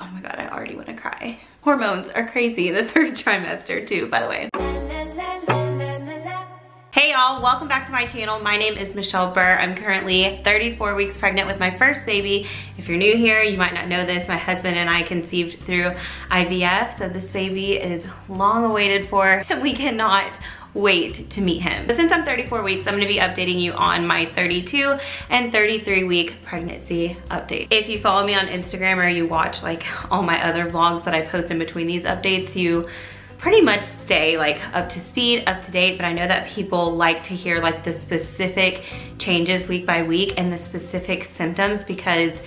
oh my God, I already wanna cry. Hormones are crazy the third trimester too, by the way. Hey y'all, welcome back to my channel. My name is Michelle Burr. I'm currently 34 weeks pregnant with my first baby. If you're new here, you might not know this. My husband and I conceived through IVF, so this baby is long awaited for, we cannot wait to meet him. But since I'm 34 weeks, I'm gonna be updating you on my 32 and 33 week pregnancy update. If you follow me on Instagram or you watch like all my other vlogs that I post in between these updates, you pretty much stay like up to speed, up to date, but I know that people like to hear like the specific changes week by week and the specific symptoms because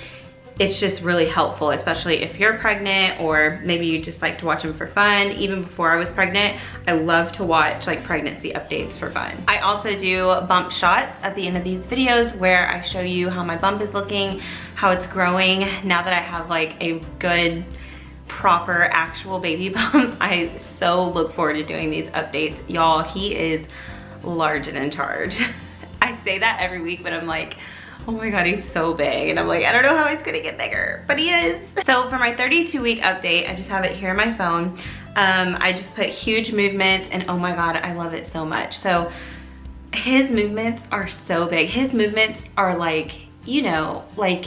it's just really helpful, especially if you're pregnant or maybe you just like to watch them for fun. Even before I was pregnant, I love to watch like pregnancy updates for fun. I also do bump shots at the end of these videos where I show you how my bump is looking, how it's growing. Now that I have like a good, proper actual baby bump, I so look forward to doing these updates. Y'all, he is large and in charge. I say that every week, but I'm like, oh my God, he's so big. And I'm like, I don't know how he's gonna get bigger, but he is. So for my 32 week update, I just have it here on my phone. Um, I just put huge movements and oh my God, I love it so much. So his movements are so big. His movements are like, you know, like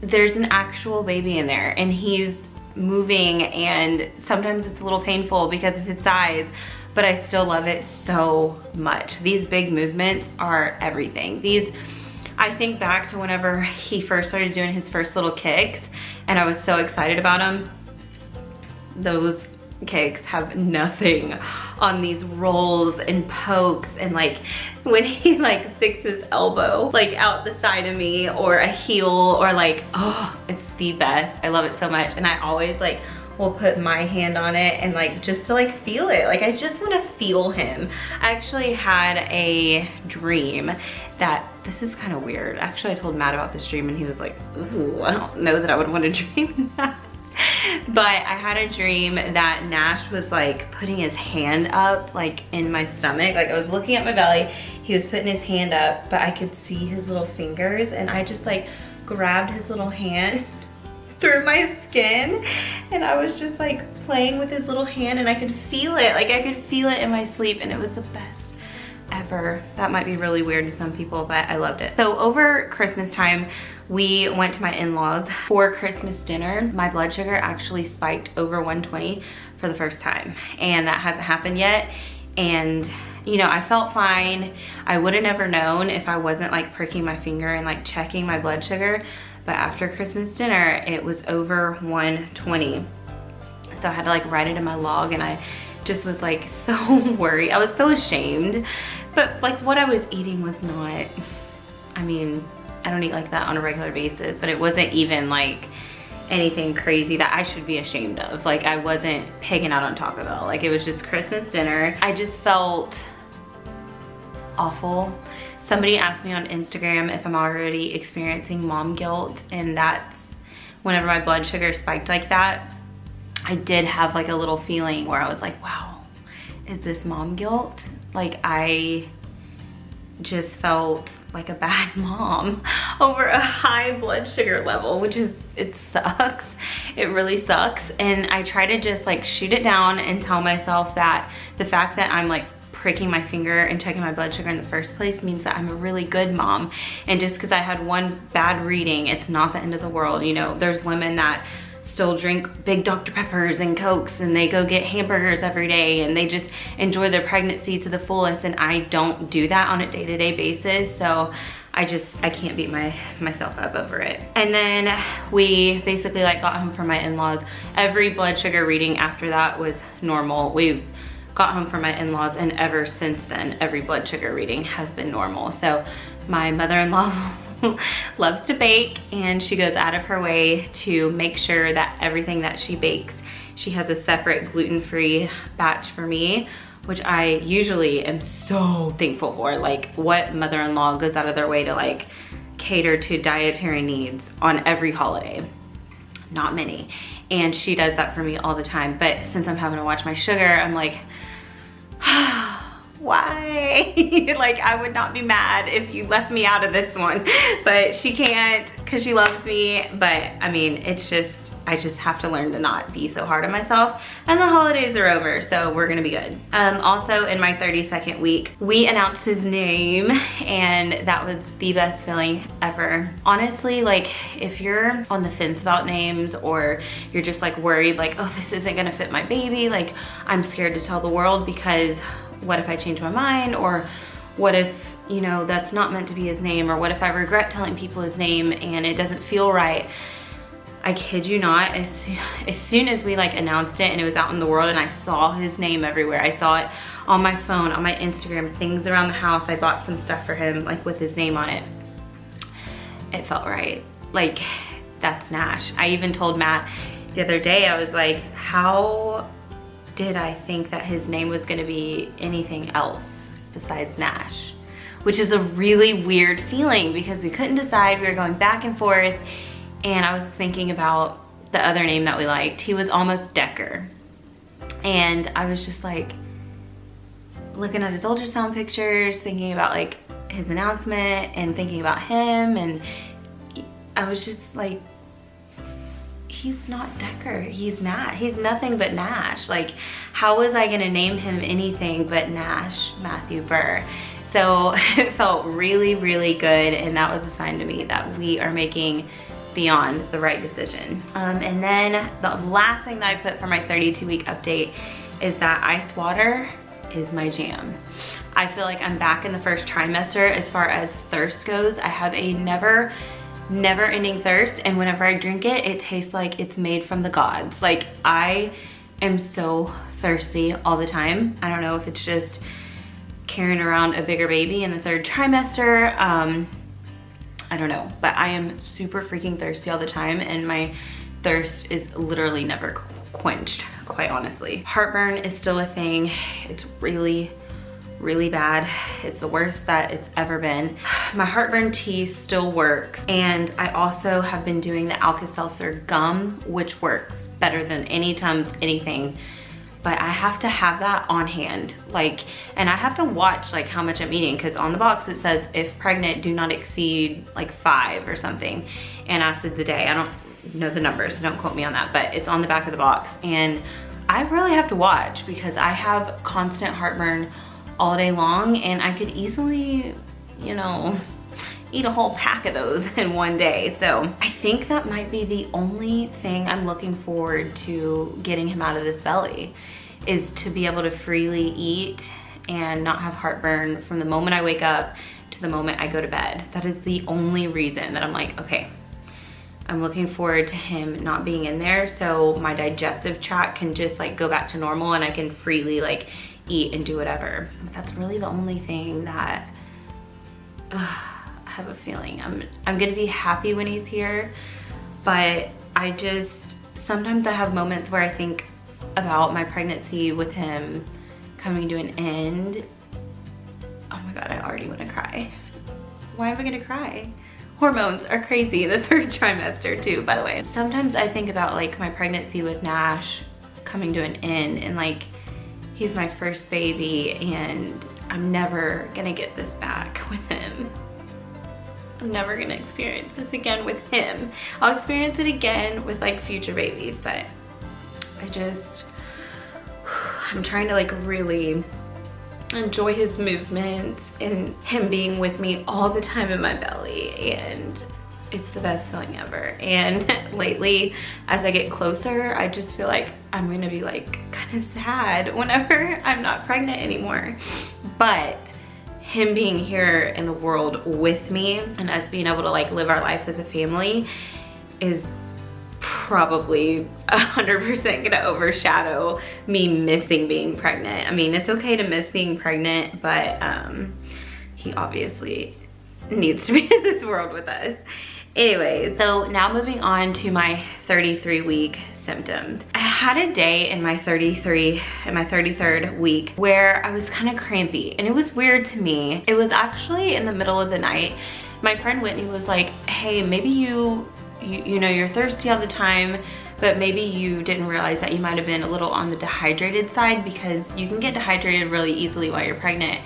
there's an actual baby in there and he's moving and sometimes it's a little painful because of his size, but I still love it so much. These big movements are everything. These I think back to whenever he first started doing his first little kicks and I was so excited about him. Those kicks have nothing on these rolls and pokes and like when he like sticks his elbow like out the side of me or a heel or like oh it's the best. I love it so much. And I always like will put my hand on it and like just to like feel it. Like I just want to feel him. I actually had a dream that this is kind of weird actually I told Matt about this dream and he was like ooh I don't know that I would want to dream that but I had a dream that Nash was like putting his hand up like in my stomach. Like I was looking at my belly, he was putting his hand up, but I could see his little fingers and I just like grabbed his little hand through my skin and I was just like playing with his little hand and I could feel it. Like I could feel it in my sleep and it was the best ever. That might be really weird to some people, but I loved it. So over Christmas time, we went to my in-laws for Christmas dinner. My blood sugar actually spiked over 120 for the first time, and that hasn't happened yet. And you know, I felt fine. I would have never known if I wasn't like pricking my finger and like checking my blood sugar. But after Christmas dinner, it was over 120. So I had to like write it in my log and I just was like so worried. I was so ashamed. But like what I was eating was not, I mean, I don't eat like that on a regular basis, but it wasn't even like anything crazy that I should be ashamed of. Like I wasn't pigging out on Taco Bell. Like it was just Christmas dinner. I just felt awful. Somebody asked me on Instagram if I'm already experiencing mom guilt and that's whenever my blood sugar spiked like that, I did have like a little feeling where I was like, wow, is this mom guilt? Like I just felt like a bad mom over a high blood sugar level, which is, it sucks. It really sucks. And I try to just like shoot it down and tell myself that the fact that I'm like pricking my finger and checking my blood sugar in the first place means that I'm a really good mom. And just because I had one bad reading, it's not the end of the world. You know, there's women that still drink big Dr. Peppers and Cokes and they go get hamburgers every day and they just enjoy their pregnancy to the fullest and I don't do that on a day-to-day -day basis. So I just, I can't beat my myself up over it. And then we basically like got home from my in-laws. Every blood sugar reading after that was normal. We've got home from my in-laws and ever since then, every blood sugar reading has been normal. So my mother-in-law loves to bake and she goes out of her way to make sure that everything that she bakes, she has a separate gluten-free batch for me which I usually am so thankful for. Like what mother-in-law goes out of their way to like cater to dietary needs on every holiday. Not many. And she does that for me all the time. But since I'm having to watch my sugar, I'm like, why? like I would not be mad if you left me out of this one, but she can't because she loves me. But I mean, it's just, I just have to learn to not be so hard on myself. And the holidays are over, so we're gonna be good. Um, also in my 32nd week, we announced his name and that was the best feeling ever. Honestly, like if you're on the fence about names or you're just like worried like, oh, this isn't gonna fit my baby, like I'm scared to tell the world because what if I change my mind? Or what if you know that's not meant to be his name? Or what if I regret telling people his name and it doesn't feel right? I kid you not as, as soon as we like announced it and it was out in the world and I saw his name everywhere I saw it on my phone on my Instagram things around the house I bought some stuff for him like with his name on it. It felt right. Like that's Nash. I even told Matt the other day I was like how did I think that his name was gonna be anything else besides Nash? Which is a really weird feeling because we couldn't decide, we were going back and forth, and I was thinking about the other name that we liked. He was almost Decker. And I was just like, looking at his ultrasound pictures, thinking about like his announcement and thinking about him and I was just like he's not Decker. He's not. He's nothing but Nash. Like, how was I gonna name him anything but Nash Matthew Burr? So it felt really, really good. And that was a sign to me that we are making beyond the right decision. Um, and then the last thing that I put for my 32 week update is that ice water is my jam. I feel like I'm back in the first trimester as far as thirst goes. I have a never never ending thirst and whenever I drink it, it tastes like it's made from the gods. Like I am so thirsty all the time. I don't know if it's just carrying around a bigger baby in the third trimester. Um, I don't know, but I am super freaking thirsty all the time and my thirst is literally never quenched, quite honestly. Heartburn is still a thing. It's really, really bad. It's the worst that it's ever been. My heartburn tea still works. And I also have been doing the Alka-Seltzer gum, which works better than any Tums anything. But I have to have that on hand. Like, and I have to watch like how much I'm eating because on the box it says if pregnant, do not exceed like five or something antacids a day. I don't know the numbers, don't quote me on that, but it's on the back of the box. And I really have to watch because I have constant heartburn all day long and I could easily, you know, eat a whole pack of those in one day. So I think that might be the only thing I'm looking forward to getting him out of this belly is to be able to freely eat and not have heartburn from the moment I wake up to the moment I go to bed. That is the only reason that I'm like, okay, I'm looking forward to him not being in there so my digestive tract can just like go back to normal and I can freely like eat and do whatever. But that's really the only thing that uh, I have a feeling. I'm, I'm gonna be happy when he's here, but I just, sometimes I have moments where I think about my pregnancy with him coming to an end. Oh my God, I already wanna cry. Why am I gonna cry? Hormones are crazy the third trimester too, by the way. Sometimes I think about like my pregnancy with Nash coming to an end and like he's my first baby and I'm never gonna get this back with him. I'm never gonna experience this again with him. I'll experience it again with like future babies, but I just, I'm trying to like really enjoy his movements and him being with me all the time in my belly and it's the best feeling ever. And lately, as I get closer, I just feel like I'm gonna be like kind of sad whenever I'm not pregnant anymore. But him being here in the world with me and us being able to like live our life as a family is probably 100% gonna overshadow me missing being pregnant. I mean, it's okay to miss being pregnant, but um, he obviously needs to be in this world with us. Anyways, so now moving on to my 33 week symptoms. I had a day in my 33, in my 33rd week where I was kind of crampy and it was weird to me. It was actually in the middle of the night. My friend Whitney was like, hey, maybe you, you, you know, you're thirsty all the time but maybe you didn't realize that you might have been a little on the dehydrated side because you can get dehydrated really easily while you're pregnant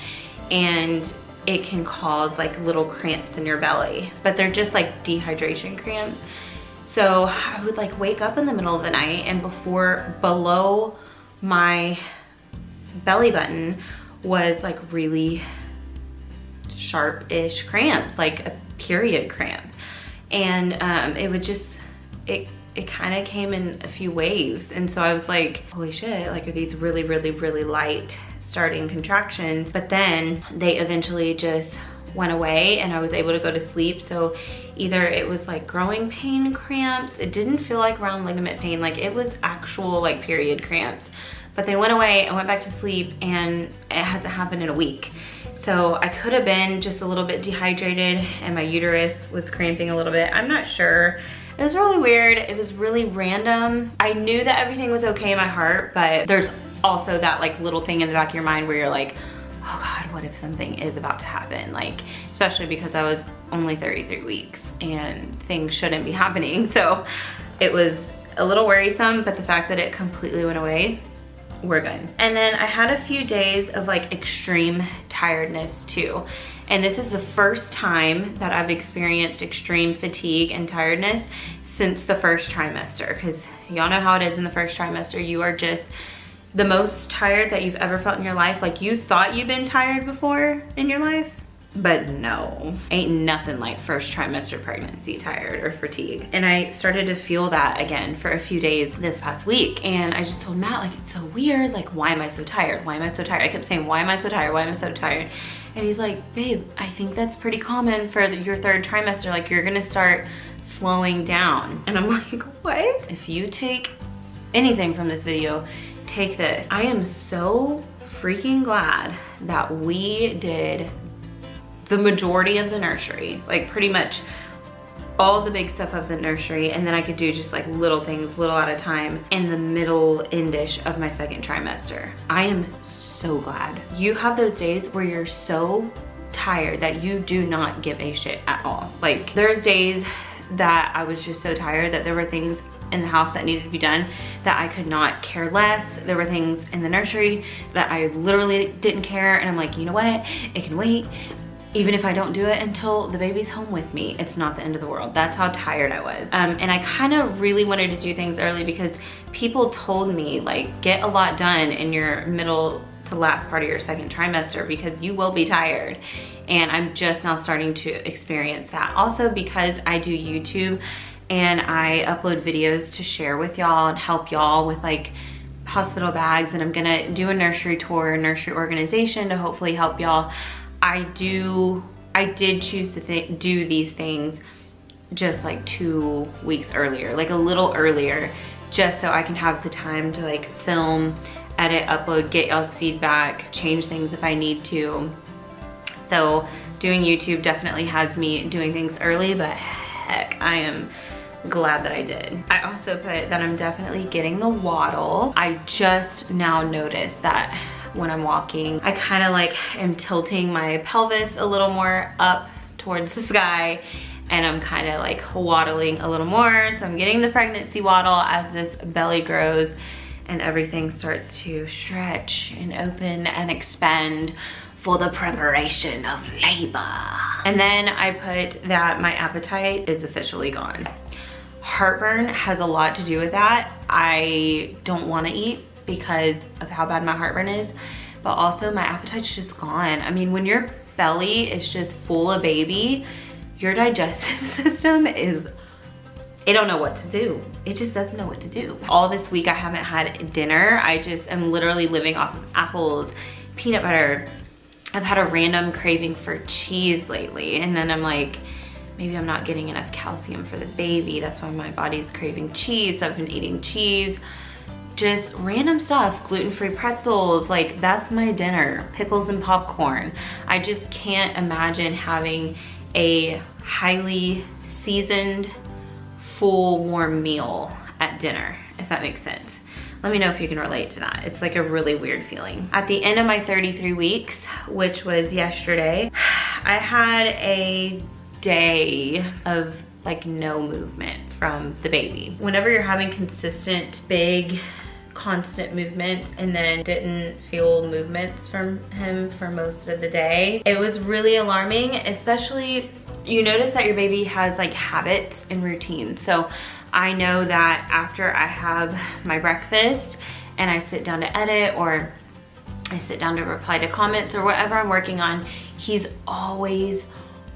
and it can cause like little cramps in your belly, but they're just like dehydration cramps. So I would like wake up in the middle of the night and before below my belly button was like really sharp-ish cramps, like a period cramp. And um, it would just, it, it kind of came in a few waves. And so I was like, holy shit, like are these really, really, really light starting contractions? But then they eventually just went away and I was able to go to sleep. So either it was like growing pain cramps, it didn't feel like round ligament pain, like it was actual like period cramps. But they went away, I went back to sleep and it hasn't happened in a week. So I could have been just a little bit dehydrated and my uterus was cramping a little bit. I'm not sure. It was really weird. It was really random. I knew that everything was okay in my heart, but there's also that like little thing in the back of your mind where you're like, oh God, what if something is about to happen? Like, especially because I was only 33 weeks and things shouldn't be happening. So it was a little worrisome, but the fact that it completely went away we're good. And then I had a few days of like extreme tiredness too. And this is the first time that I've experienced extreme fatigue and tiredness since the first trimester. Cause y'all know how it is in the first trimester. You are just the most tired that you've ever felt in your life. Like you thought you've been tired before in your life but no, ain't nothing like first trimester pregnancy tired or fatigue. And I started to feel that again for a few days this past week. And I just told Matt, like, it's so weird. Like, why am I so tired? Why am I so tired? I kept saying, why am I so tired? Why am I so tired? And he's like, babe, I think that's pretty common for your third trimester. Like, you're gonna start slowing down. And I'm like, what? If you take anything from this video, take this. I am so freaking glad that we did the majority of the nursery, like pretty much all the big stuff of the nursery and then I could do just like little things, little at a time in the middle endish of my second trimester. I am so glad. You have those days where you're so tired that you do not give a shit at all. Like there's days that I was just so tired that there were things in the house that needed to be done that I could not care less. There were things in the nursery that I literally didn't care and I'm like, you know what, it can wait even if I don't do it until the baby's home with me, it's not the end of the world. That's how tired I was. Um, and I kind of really wanted to do things early because people told me like, get a lot done in your middle to last part of your second trimester because you will be tired. And I'm just now starting to experience that. Also because I do YouTube and I upload videos to share with y'all and help y'all with like hospital bags and I'm gonna do a nursery tour, nursery organization to hopefully help y'all I do, I did choose to th do these things just like two weeks earlier, like a little earlier, just so I can have the time to like film, edit, upload, get y'all's feedback, change things if I need to. So doing YouTube definitely has me doing things early, but heck, I am glad that I did. I also put that I'm definitely getting the waddle. I just now noticed that when I'm walking. I kind of like am tilting my pelvis a little more up towards the sky and I'm kind of like waddling a little more. So I'm getting the pregnancy waddle as this belly grows and everything starts to stretch and open and expand for the preparation of labor. And then I put that my appetite is officially gone. Heartburn has a lot to do with that. I don't wanna eat because of how bad my heartburn is, but also my appetite's just gone. I mean, when your belly is just full of baby, your digestive system is it don't know what to do. It just doesn't know what to do. All this week I haven't had dinner. I just am literally living off of apples, peanut butter. I've had a random craving for cheese lately and then I'm like, maybe I'm not getting enough calcium for the baby. That's why my body's craving cheese. So I've been eating cheese just random stuff, gluten-free pretzels, like that's my dinner, pickles and popcorn. I just can't imagine having a highly seasoned, full, warm meal at dinner, if that makes sense. Let me know if you can relate to that. It's like a really weird feeling. At the end of my 33 weeks, which was yesterday, I had a day of like no movement from the baby. Whenever you're having consistent, big, constant movements and then didn't feel movements from him for most of the day. It was really alarming, especially you notice that your baby has like habits and routines. So I know that after I have my breakfast and I sit down to edit or I sit down to reply to comments or whatever I'm working on, he's always,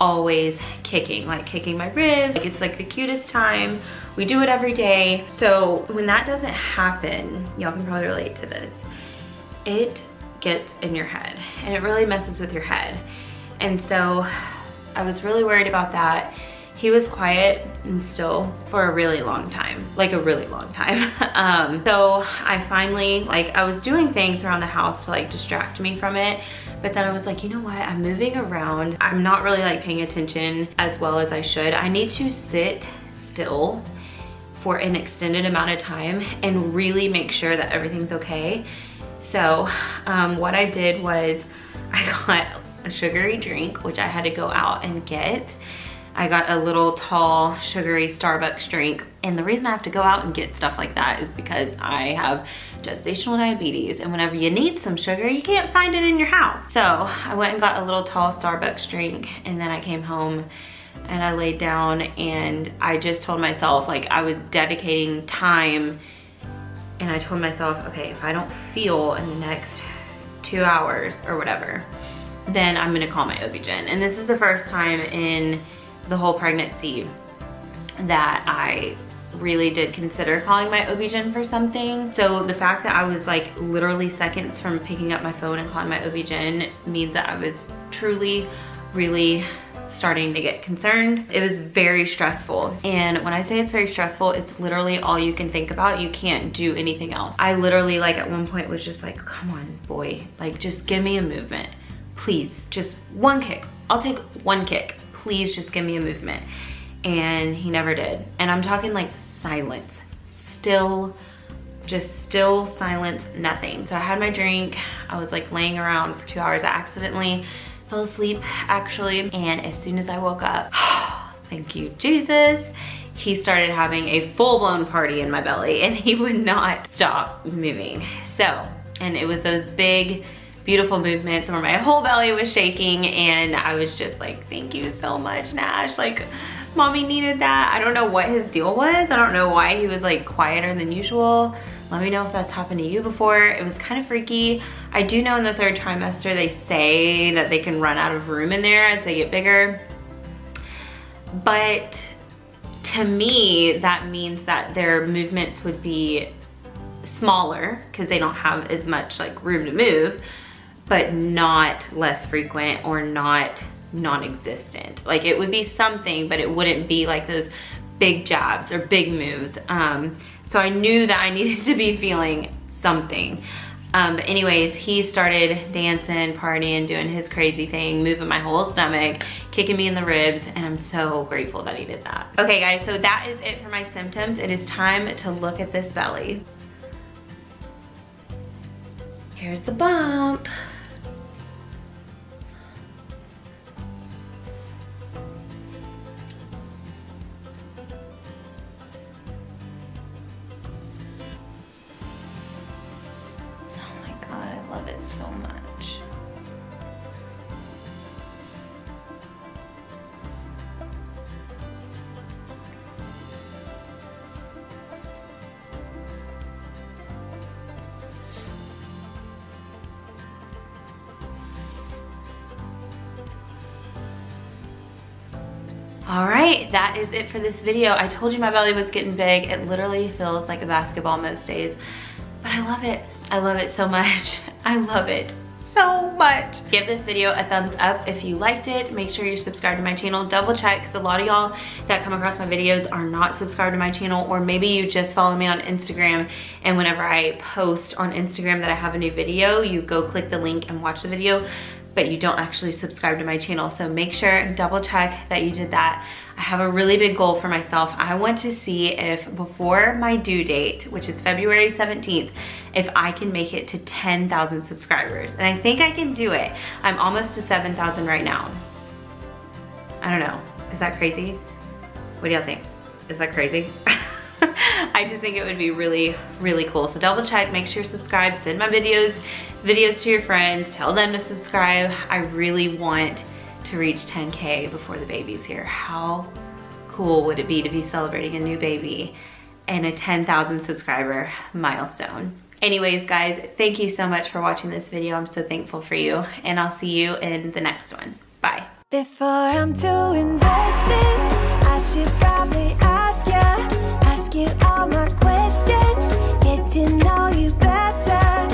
always kicking, like kicking my ribs. Like it's like the cutest time. We do it every day. So when that doesn't happen, y'all can probably relate to this, it gets in your head and it really messes with your head. And so I was really worried about that. He was quiet and still for a really long time, like a really long time. um, so I finally, like I was doing things around the house to like distract me from it. But then I was like, you know what? I'm moving around. I'm not really like paying attention as well as I should. I need to sit still for an extended amount of time and really make sure that everything's okay. So um, what I did was I got a sugary drink, which I had to go out and get. I got a little tall sugary Starbucks drink. And the reason I have to go out and get stuff like that is because I have gestational diabetes. And whenever you need some sugar, you can't find it in your house. So I went and got a little tall Starbucks drink and then I came home and I laid down and I just told myself like I was dedicating time and I told myself, okay, if I don't feel in the next two hours or whatever, then I'm gonna call my OB-GYN. And this is the first time in the whole pregnancy that I really did consider calling my OB-GYN for something. So the fact that I was like literally seconds from picking up my phone and calling my OB-GYN means that I was truly, really starting to get concerned. It was very stressful. And when I say it's very stressful, it's literally all you can think about. You can't do anything else. I literally like at one point was just like, come on boy, like just give me a movement. Please, just one kick. I'll take one kick. Please just give me a movement. And he never did. And I'm talking like silence, still just still silence, nothing. So I had my drink. I was like laying around for two hours. I accidentally fell asleep actually. And as soon as I woke up, thank you Jesus, he started having a full-blown party in my belly and he would not stop moving. So, and it was those big, beautiful movements where my whole belly was shaking and I was just like, thank you so much, Nash. Like, mommy needed that. I don't know what his deal was. I don't know why he was like quieter than usual. Let me know if that's happened to you before. It was kind of freaky. I do know in the third trimester they say that they can run out of room in there as they get bigger. But to me, that means that their movements would be smaller because they don't have as much like room to move, but not less frequent or not non-existent. Like it would be something, but it wouldn't be like those big jabs or big moves. Um, so I knew that I needed to be feeling something. Um, but anyways, he started dancing, partying, doing his crazy thing, moving my whole stomach, kicking me in the ribs, and I'm so grateful that he did that. Okay guys, so that is it for my symptoms. It is time to look at this belly. Here's the bump. So much. All right, that is it for this video. I told you my belly was getting big. It literally feels like a basketball most days, but I love it. I love it so much. I love it so much. Give this video a thumbs up if you liked it. Make sure you're subscribed to my channel. Double check because a lot of y'all that come across my videos are not subscribed to my channel or maybe you just follow me on Instagram and whenever I post on Instagram that I have a new video, you go click the link and watch the video but you don't actually subscribe to my channel. So make sure and double check that you did that. I have a really big goal for myself. I want to see if before my due date, which is February 17th, if I can make it to 10,000 subscribers. And I think I can do it. I'm almost to 7,000 right now. I don't know, is that crazy? What do y'all think? Is that crazy? I just think it would be really, really cool. So double check, make sure you're subscribed, send my videos, videos to your friends, tell them to subscribe. I really want to reach 10K before the baby's here. How cool would it be to be celebrating a new baby and a 10,000 subscriber milestone? Anyways, guys, thank you so much for watching this video. I'm so thankful for you and I'll see you in the next one. Bye. Before I'm doing this ask you all my questions, get to know you better.